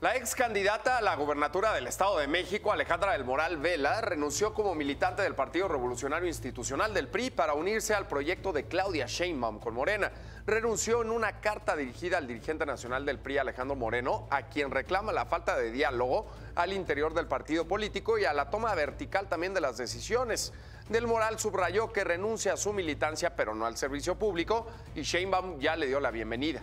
La ex candidata a la gubernatura del Estado de México, Alejandra del Moral Vela, renunció como militante del Partido Revolucionario Institucional del PRI para unirse al proyecto de Claudia Sheinbaum con Morena. Renunció en una carta dirigida al dirigente nacional del PRI, Alejandro Moreno, a quien reclama la falta de diálogo al interior del partido político y a la toma vertical también de las decisiones. Del Moral subrayó que renuncia a su militancia, pero no al servicio público, y Sheinbaum ya le dio la bienvenida.